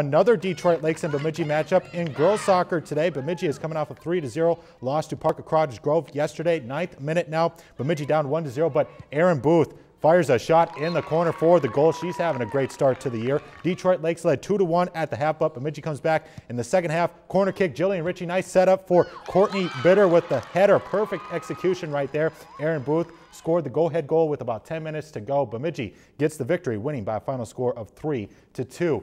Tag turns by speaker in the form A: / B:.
A: Another Detroit Lakes and Bemidji matchup in girls soccer today. Bemidji is coming off a 3-0 loss to Park of Cottage Grove yesterday. Ninth minute now. Bemidji down 1-0, but Aaron Booth fires a shot in the corner for the goal. She's having a great start to the year. Detroit Lakes led 2-1 at the half, but Bemidji comes back in the second half. Corner kick, Jillian Ritchie. Nice setup for Courtney Bitter with the header. Perfect execution right there. Aaron Booth scored the go-ahead goal with about 10 minutes to go. Bemidji gets the victory, winning by a final score of 3 to 2.